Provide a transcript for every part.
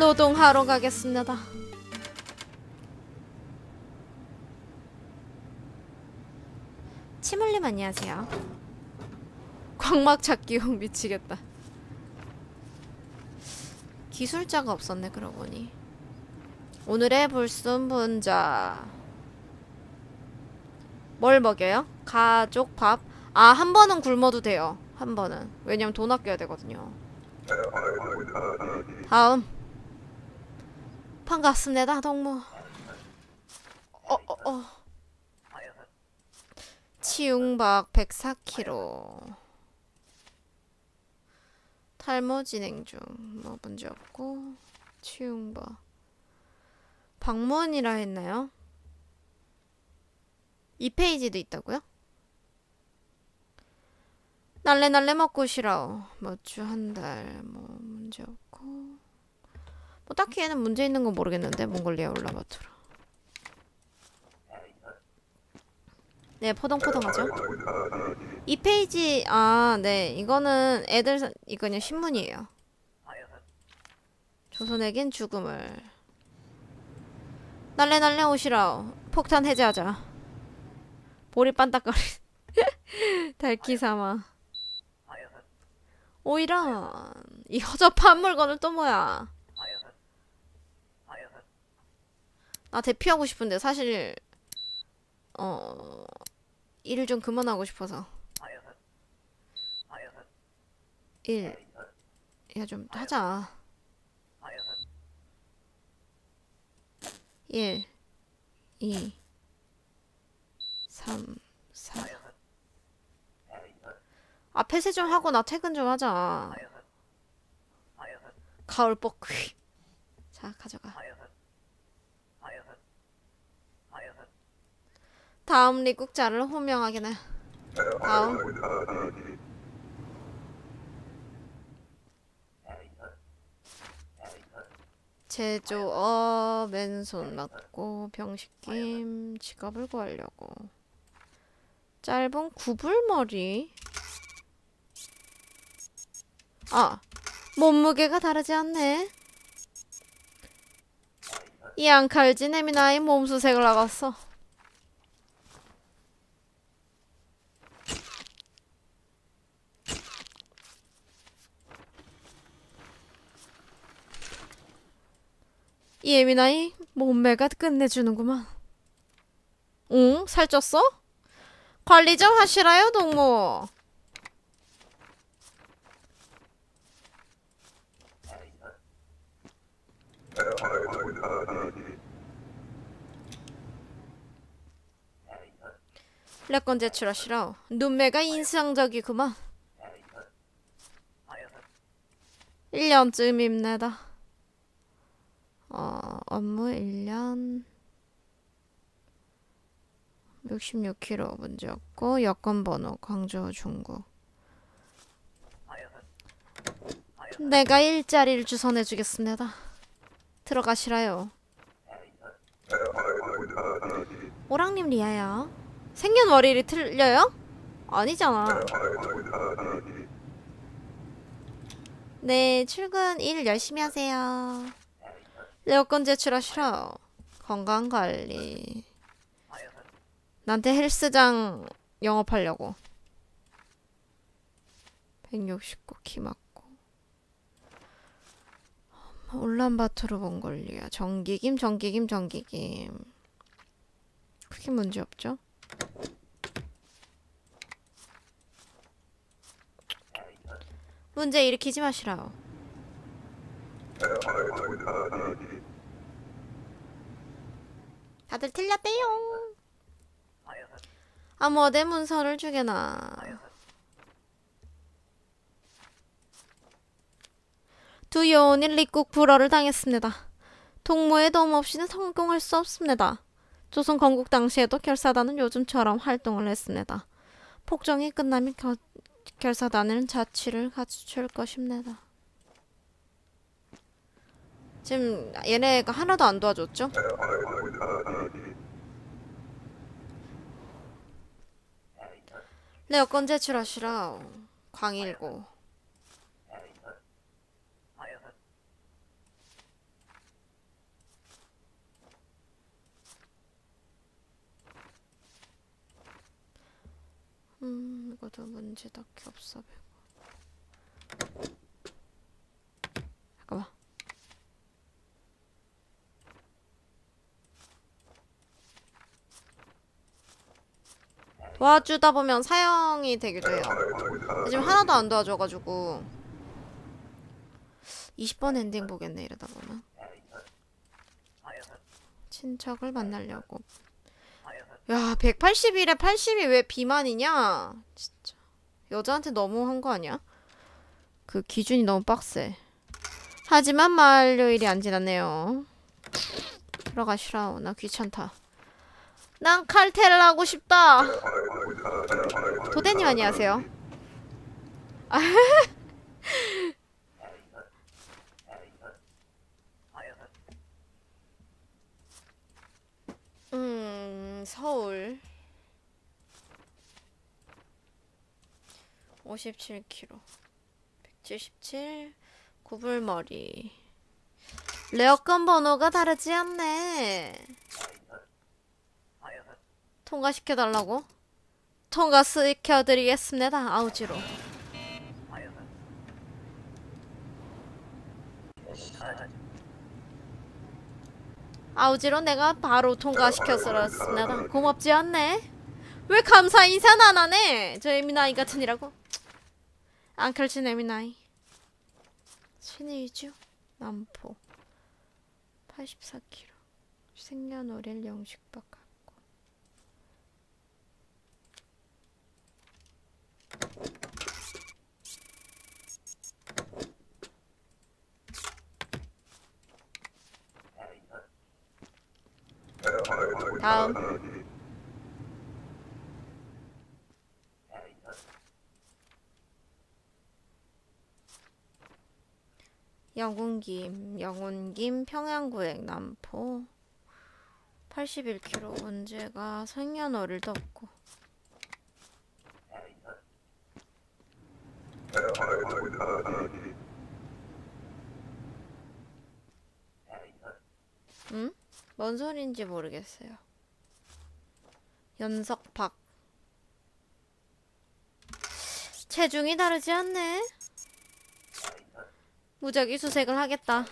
노동하러 가겠습니다. 치물님 안녕하세요. 광막 찾기용 미치겠다. 기술자가 없었네 그러고 보니. 오늘의 불순 분자. 뭘 먹여요? 가족 밥? 아, 한 번은 굶어도 돼요. 한 번은. 왜냐면 돈 아껴야 되거든요. 다음. 반갑습니다, 동무. 어, 어, 어. 치웅박 104kg. 탈모 진행 중. 뭐 문제 없고. 치웅박. 방문이라 했나요? 이 페이지도 있다고요? 날래 날래 먹고 싫어. 몇 주 한 달. 뭐 문제 없고. 뭐 딱히 얘는 문제 있는 건 모르겠는데 몽골리아 올라바토라. 네, 포동포동하죠. 이 페이지 아, 네. 이거는 애들 사- 이거는 신문이에요. 조선에겐 죽음을 날래 날래 오시라. 폭탄 해제하자. 볼이 반딱거리. 달키 삼아. 오이라. 이 허접한 물건을 또 뭐야? 나 대피하고 싶은데 사실 어 일을 좀 그만하고 싶어서 일 야 좀 하자 1 2 3 4 아, 폐쇄 좀 하고 나 퇴근 좀 하자. 가을 뻐꾸기. 자, 가져가. 다음 리국자를 호명하게네. 다음. 제조어 맨손 맞고 병식김 지갑을 구하려고 짧은 구불머리 아 몸무게가 다르지 않네 이 앙칼진 에미나의 몸수색을 나갔어 이 에미나이 몸매가 끝내주는구만. 응? 살쪘어? 관리 좀 하시라요, 동무. 레건 제출하시라. 눈매가 인상적이구만. 1년쯤입니다. 어, 업무 1년 66km 문제 없고 여권 번호 광주 중구 내가 일자리를 주선해 주겠습니다. 들어가시라요. 오랑님 리아요. 생년월일이 틀려요? 아니잖아. 네, 출근 일 열심히 하세요. 여권 제출하시라. 건강관리. 나한테 헬스장 영업하려고. 169키 맞고. 울란바토르 몽골리아. 정기김, 정기김, 정기김. 크게 문제 없죠? 문제 일으키지 마시라. 다들 틀렸대요. 아무어대 문서를 주게나. 두 요원이 리국 불어를 당했습니다. 동무의 도움 없이는 성공할 수 없습니다. 조선 건국 당시에도 결사단은 요즘처럼 활동을 했습니다. 폭정이 끝나면 겨, 결사단은 자취를 갖출 것입니다. 지금 얘네가 하나도 안 도와줬죠? 네, 여권 제출하시라. 광일고. 음, 이것도 문제 딱히 없어. 배고. 도와주다 보면 사형이 되기도 해요. 지금 하나도 안 도와줘가지고. 20번 엔딩 보겠네 이러다 보면. 친척을 만나려고. 야 181에 80이 왜 비만이냐? 진짜. 여자한테 너무 한 거 아니야? 그 기준이 너무 빡세. 하지만 만료일이 안 지났네요. 들어가시라 나 귀찮다 난 칼퇴를 하고 싶다. 도대님 안녕하세요. 음, 서울. 57kg 177 구불머리. 레어건 번호가 다르지 않네 통과시켜달라고? 통과시켜드리겠습니다 아우지로 아우지로 내가 바로 통과시켰습니다. 고맙지 않네. 왜 감사 인사는 안 하네? 저 에미나이 같으니라고. 앙클친 에미나이. 신의주 남포 84kg 생년월일 영식박 갖고 다음. 영훈김 영훈김 평양구획 남포. 81kg 문제가 생년월일도 없고 응? 뭔 소린지 모르겠어요. 연석박 체중이 다르지 않네. 무작위 수색을 하겠다.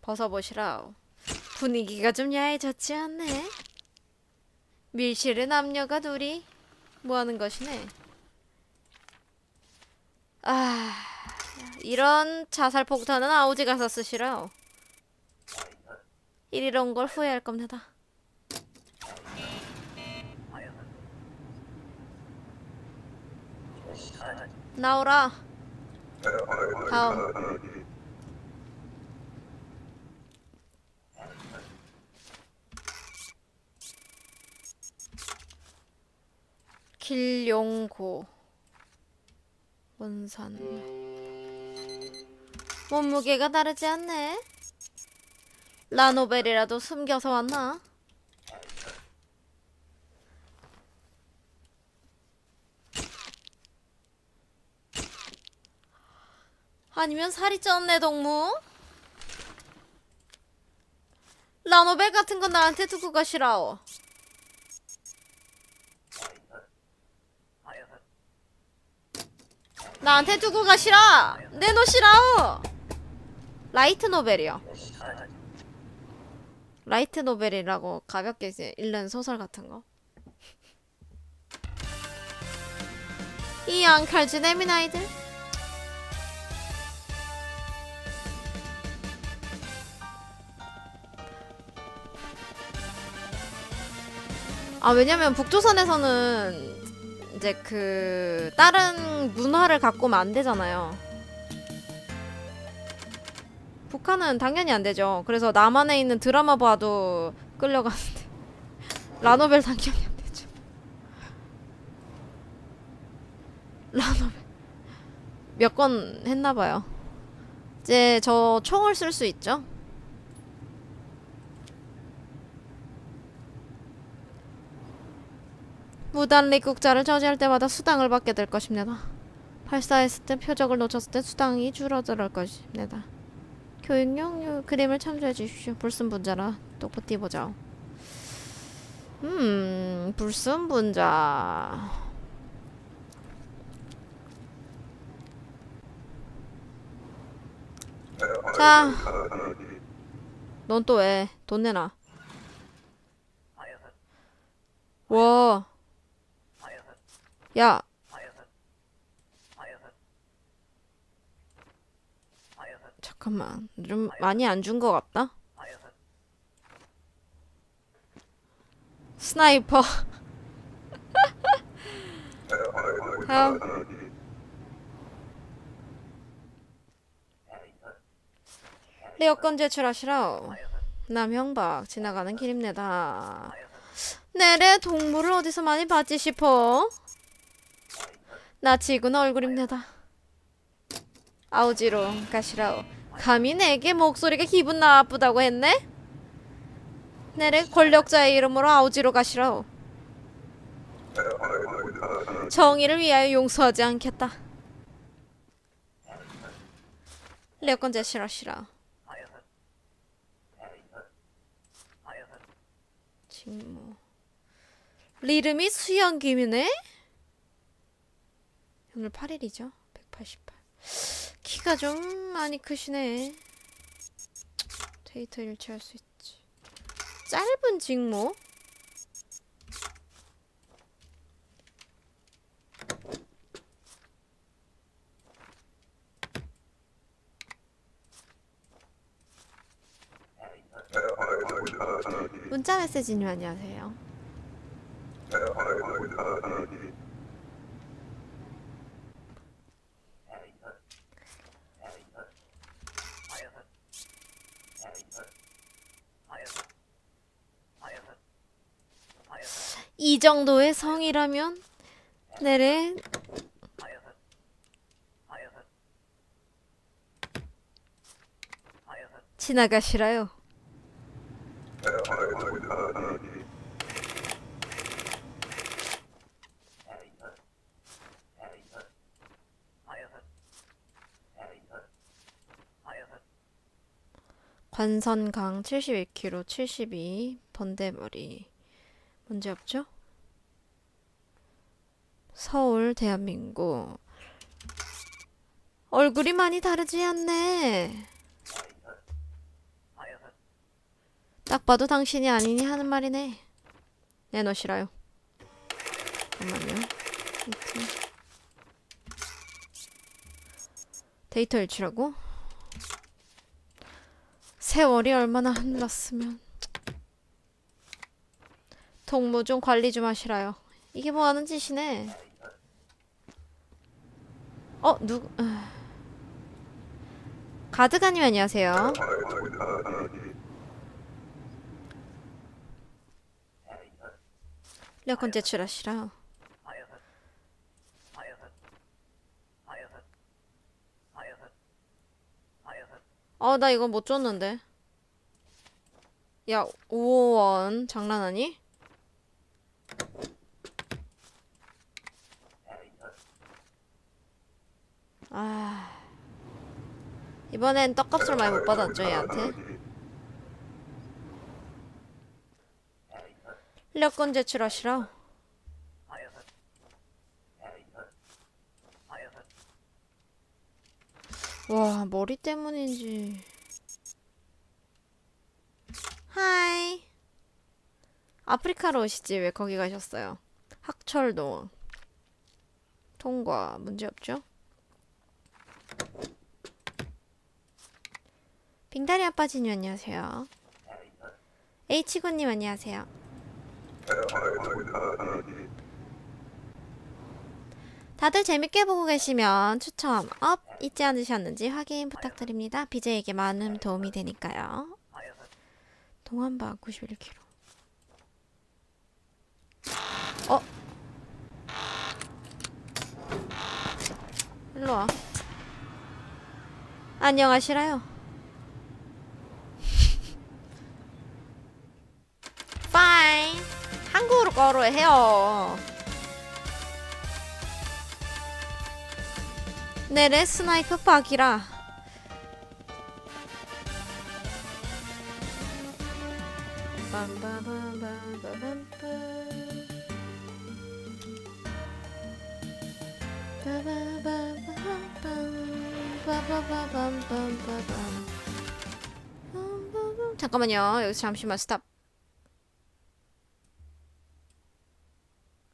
벗어보시라. 분위기가 좀 야해졌지 않네. 밀실의 남녀가 둘이 뭐하는 것이네. 아, 이런 자살 폭탄은 아우지 가서 쓰시라. 이리런 걸 후회할 겁니다. 나오라. 다음. 길용고 원산 몸무게가 다르지 않네. 라노벨이라도 숨겨서 왔나? 아니면 살이 쪘네 동무? 라노벨 같은 건 나한테 두고 가시라오. 나한테 두고 가시라. 내놓으시라오. 라이트 노벨이요. 라이트 노벨이라고 가볍게 이제 읽는 소설 같은 거. 이 앙칼진 에미나이들. 아 왜냐면 북조선에서는 이제 그 다른 문화를 갖고 오면 안 되잖아요. 북한은 당연히 안 되죠. 그래서 남한에 있는 드라마 봐도 끌려가는데 라노벨 당연히 안 되죠. 라노벨 몇 건 했나 봐요. 이제 저 총을 쓸 수 있죠. 무단 입국자를 저지할 때마다 수당을 받게 될 것입니다. 발사했을 때 표적을 놓쳤을 때 수당이 줄어들 것입니다. 교육용 그림을 참조해 주십시오. 불순 분자라 똑부띠 보자. 음, 불순분자. 자, 넌 또 왜? 돈 내놔. 와. 야. 잠깐만. 좀 많이 안 준 것 같다? 스나이퍼. 형. 레어건 제출하시라. 남형박 지나가는 길입니다. 내래 동물을 어디서 많이 봤지 싶어? 나 지구는 얼굴입니다. 아우지로 가시라오. 감히 내게 목소리가 기분 나쁘다고 했네? 내래 권력자의 이름으로 아우지로 가시라오. 정의를 위하여 용서하지 않겠다. 레어건 제출하시라. 직무. 리름이 수영김이네? 오늘 8일이죠? 188. 키가 좀 많이 크시네. 데이터 일치할 수 있지. 짧은 직무? 문자 메시지님 안녕하세요. 이 정도의 성이라면 내래 지나가시라요. 관선강 71km 72 번대머리 문제 없죠? 서울 대한민국. 얼굴이 많이 다르지 않네. 딱 봐도 당신이 아니니 하는 말이네. 내놓으시라요. 잠깐만요. 데이터 일치라고? 세월이 얼마나 흘렀으면. 동무 좀 관리 좀 하시라요. 이게 뭐하는 짓이네 어? 누구 아. 가드가님 안녕하세요 레어컨 제출하시라 어, 나 이거 못 줬는데. 야, 5원 장난하니? 아. 이번엔 떡값을 많이 못 받았죠, 얘한테. 인력권 제출하시라. 와, 머리 때문인지. 하이. 아프리카로 오시지 왜 거기 가셨어요? 학철동. 통과 문제 없죠? 빙다리 아빠진님 안녕하세요. H군님 안녕하세요. 다들 재밌게 보고 계시면 추천 업 잊지 않으셨는지 확인 부탁드립니다. BJ에게 많은 도움이 되니까요. 동안박 91kg. 어? 일로 와. 안녕하시라요. 파인. 한국으로 걸어 해요. 내레 스나이프 박이라. 잠깐만요. 여기서 잠시만 스탑.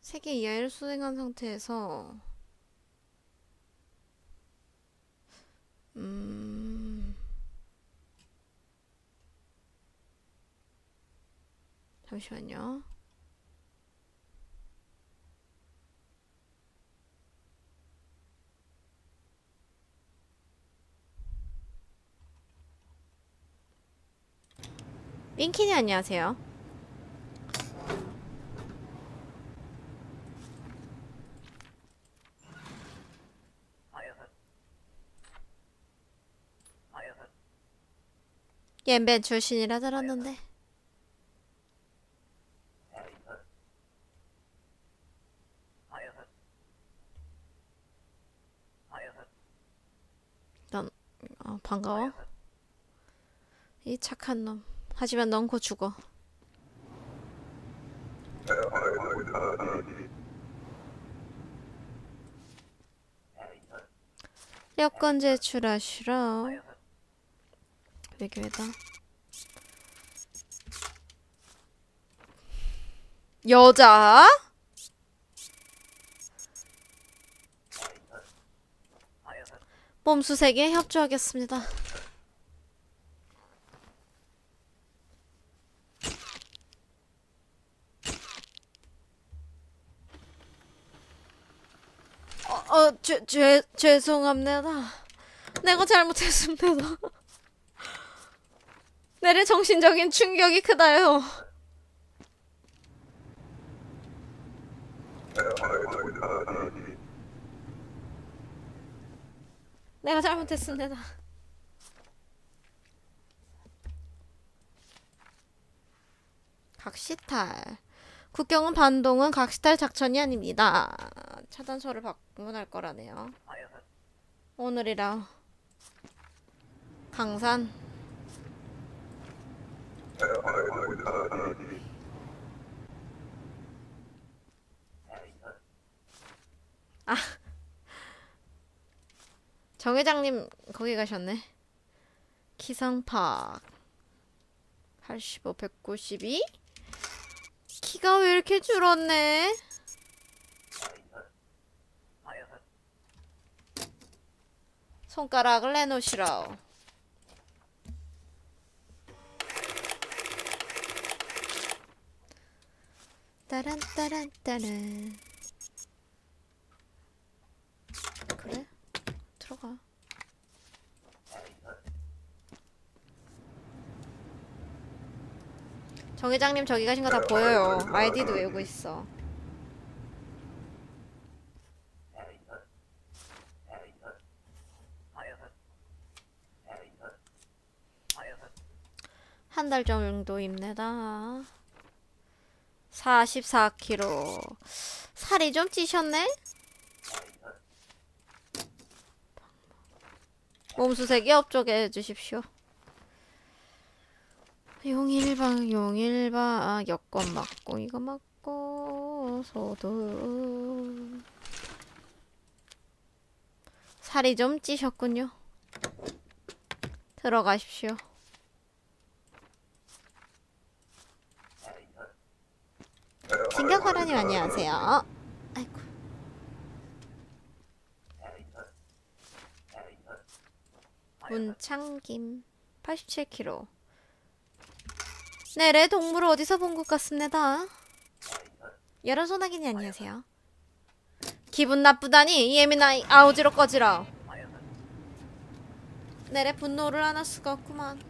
세 개 이하를 수행한 상태에서 음 잠시만요. 민키니 안녕하세요. 옌벤 출신이라 들었는데. 넌 어, 반가워? 이 착한 놈 하지만 넌 곧 죽어 여권 제출하시라 외교회다 여자? 몸수색에 협조하겠습니다. 어, 어, 죄, 죄, 죄송합니다. 내가 잘못했습니다. 내래 정신적인 충격이 크다요. 내가 잘못했습니다. 각시탈. 국경은 반동은 각시탈 작전이 아닙니다. 차단소를 방 문할 거라네요. 오늘이라 강산 아. 정 회장님 거기 가셨네. 기상파 85, 192 키가 왜 이렇게 줄었네? 손가락을 내놓으시라. 따란 따란 따란 그래? 들어가 정 회장님 저기 가신 거 다 보여요 아이디도 외우고 있어 달 정도입니다 44kg 살이 좀 찌셨네? 몸수색이 업적해 주십시오. 용일방 용일방 여권 맞고 이거 맞고 소도 살이 좀 찌셨군요. 들어가십시오. 진격하라님 안녕하세요. 아이고. 문창김 87kg 네래 동물 어디서 본 것 같습니다. 여러 소나기니 안녕하세요. 기분 나쁘다니 예민아이 아우지로 꺼지라 내래 분노를 안 할 수가 없구만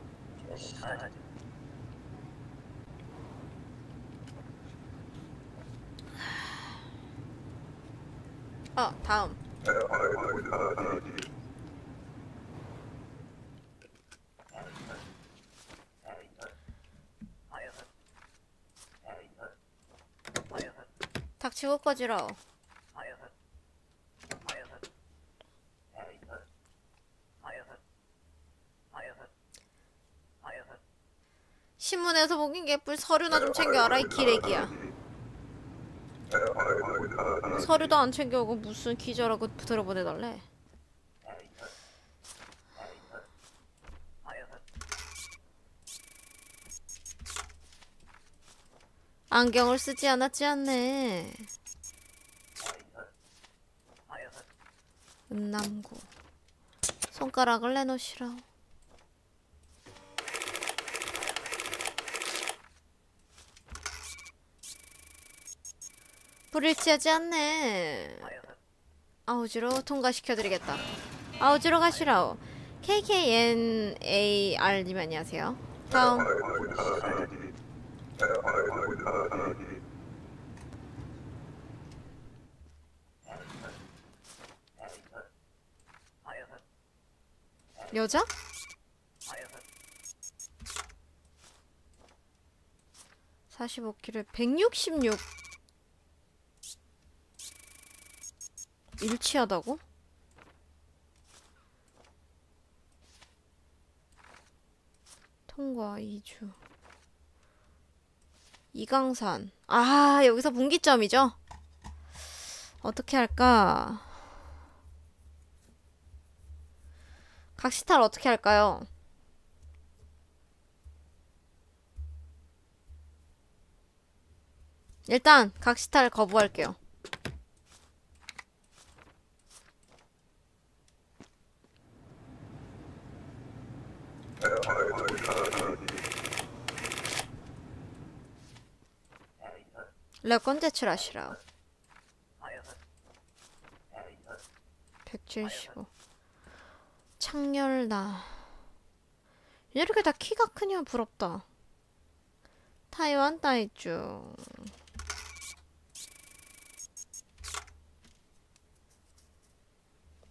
어 다음. 닥치고 꺼지라 신문에서 보긴 개뿔 서류나 좀 챙겨와라 이 기레기야 서류도 안 챙겨오고 무슨 기저라고 들어보내달래. 안경을 쓰지 않았지 않네. 은남구. 손가락을 내놓으시라. 불일치하지 않네. 아우지로 통과시켜드리겠다. 아우지로 가시라오. KKNAR님 안녕하세요. 다음 여자? 사십오 k g 166 일치하다고? 통과 2주 이강산 아 여기서 분기점이죠? 어떻게 할까? 각시탈 어떻게 할까요? 일단 각시탈 거부할게요. 레건 제출하시라. 175 창렬나 이렇게 다 키가 크냐 부럽다. 타이완 따이쭈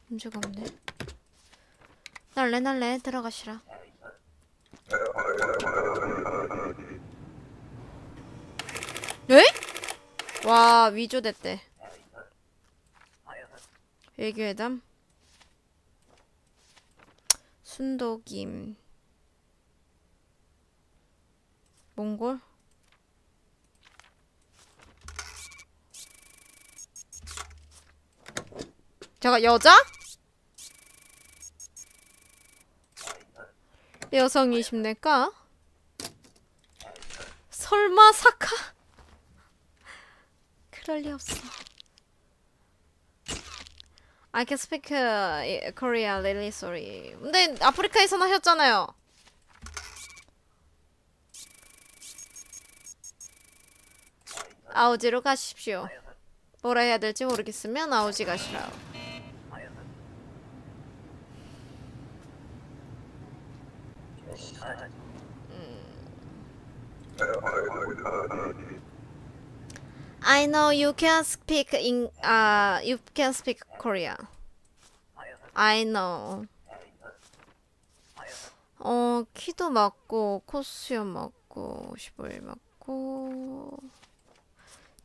문제가 없네. 날래 날래 들어가시라. 에? 와 위조됐대. 외교회담 순독임 몽골 제가 여자? 여성이십니까? 설마 사카? 그럴 리 없어. I can speak uh, Korea, really sorry. 근데 아프리카에서는 하셨잖아요. 아우지로 가십시오. 뭐라 해야 될지 모르겠으면 아우지 가시라. I know you can speak in uh you can speak Korea. I know. 어 키도 맞고 코스염 맞고 15일 맞고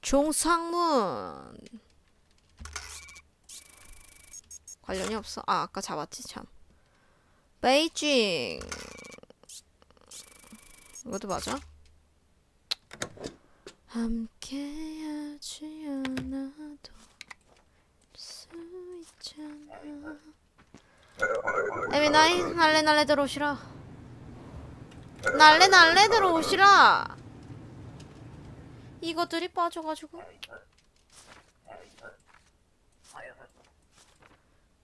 종상문 관련이 없어. 아 아까 잡았지 참. 베이징 이것도 맞아? 함께하지 않아도 수 있잖아. 에미나이 날래 날래 들어오시라. 날래 날래 들어오시라. 이것들이 빠져가지고.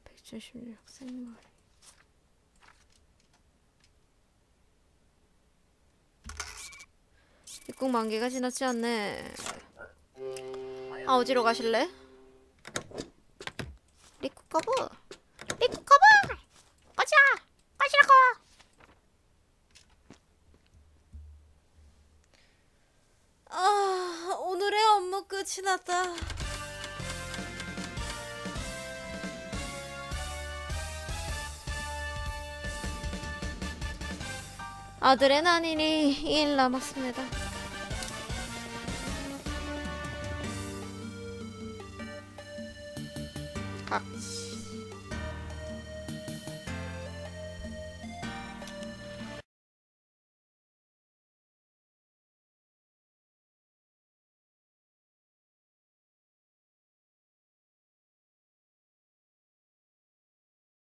176 생머 입국 만기가 지났지 않네. 아 어디로 가실래? 리쿠 커브. 리쿠 커브. 가자. 가시라고. 아 오늘의 업무 끝이 났다. 아들의 난인이 2일 남았습니다.